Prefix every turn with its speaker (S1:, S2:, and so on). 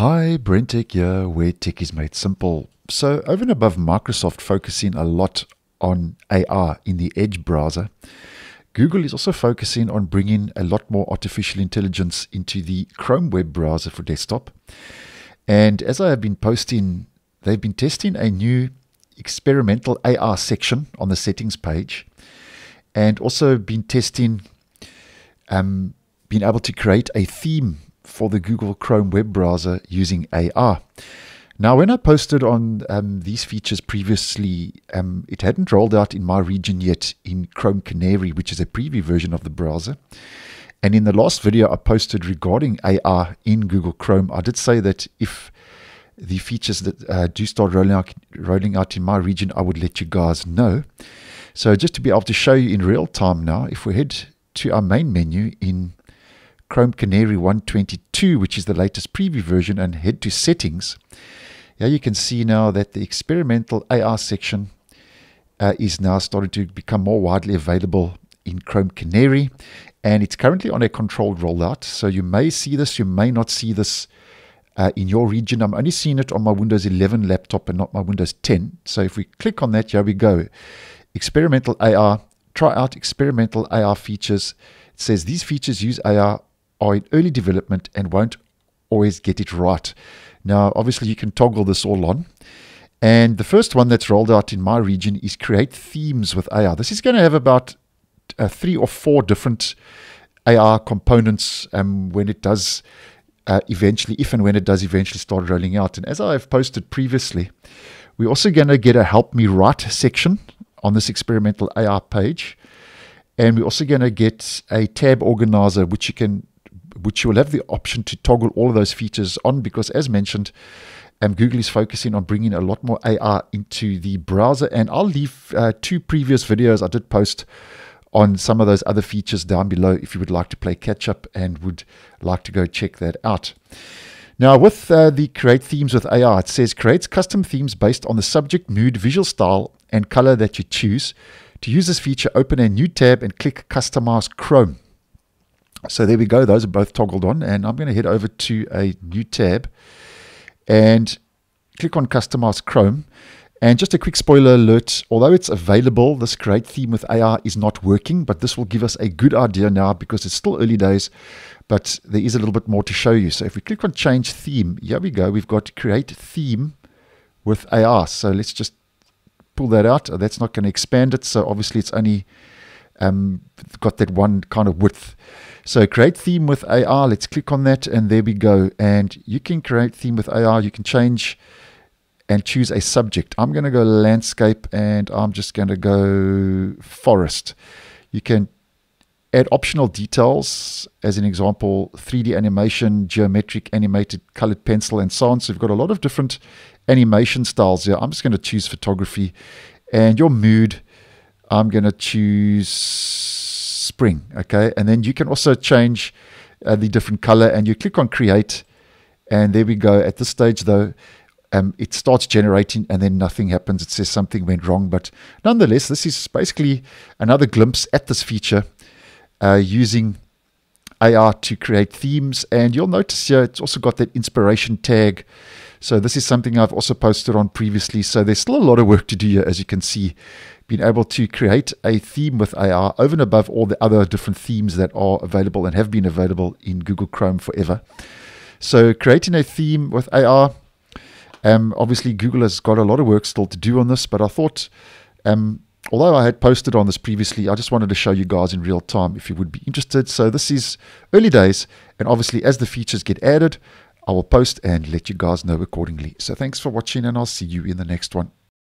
S1: Hi, BrenTech here, where tech is made simple. So, over and above Microsoft focusing a lot on AI in the Edge browser, Google is also focusing on bringing a lot more artificial intelligence into the Chrome web browser for desktop. And as I have been posting, they've been testing a new experimental AI section on the settings page and also been testing um, being able to create a theme for the Google Chrome web browser using AI. Now, when I posted on um, these features previously, um, it hadn't rolled out in my region yet in Chrome Canary, which is a preview version of the browser. And in the last video I posted regarding AI in Google Chrome, I did say that if the features that uh, do start rolling out, rolling out in my region, I would let you guys know. So just to be able to show you in real time now, if we head to our main menu in Chrome Canary 122, which is the latest preview version, and head to settings, here you can see now that the experimental AI section uh, is now starting to become more widely available in Chrome Canary, and it's currently on a controlled rollout. So you may see this, you may not see this uh, in your region. I'm only seeing it on my Windows 11 laptop and not my Windows 10. So if we click on that, here we go. Experimental AI, try out experimental AI features. It says these features use AI are in early development and won't always get it right. Now, obviously, you can toggle this all on. And the first one that's rolled out in my region is create themes with AI. This is going to have about uh, three or four different AI components um, when it does uh, eventually, if and when it does eventually start rolling out. And as I've posted previously, we're also going to get a help me write section on this experimental AI page. And we're also going to get a tab organizer, which you can which you will have the option to toggle all of those features on because, as mentioned, um, Google is focusing on bringing a lot more AI into the browser. And I'll leave uh, two previous videos I did post on some of those other features down below if you would like to play catch up and would like to go check that out. Now, with uh, the Create Themes with AI, it says creates custom themes based on the subject, mood, visual style, and color that you choose. To use this feature, open a new tab and click Customize Chrome. So there we go. Those are both toggled on. And I'm going to head over to a new tab and click on Customize Chrome. And just a quick spoiler alert, although it's available, this Create theme with AI is not working, but this will give us a good idea now because it's still early days, but there is a little bit more to show you. So if we click on Change Theme, here we go. We've got Create Theme with AI. So let's just pull that out. That's not going to expand it. So obviously it's only um, got that one kind of width. So create theme with AI. Let's click on that and there we go. And you can create theme with AI. You can change and choose a subject. I'm going to go landscape and I'm just going to go forest. You can add optional details, as an example, 3D animation, geometric, animated, colored pencil, and so on. So you've got a lot of different animation styles here. I'm just going to choose photography and your mood. I'm going to choose spring. Okay. And then you can also change uh, the different color and you click on create. And there we go. At this stage, though, um, it starts generating and then nothing happens. It says something went wrong. But nonetheless, this is basically another glimpse at this feature uh, using AI to create themes. And you'll notice here it's also got that inspiration tag. So this is something I've also posted on previously. So there's still a lot of work to do here, as you can see. Being able to create a theme with AI over and above all the other different themes that are available and have been available in Google Chrome forever. So creating a theme with AI, um, obviously Google has got a lot of work still to do on this, but I thought um, although I had posted on this previously, I just wanted to show you guys in real time if you would be interested. So this is early days, and obviously as the features get added, I will post and let you guys know accordingly. So thanks for watching, and I'll see you in the next one.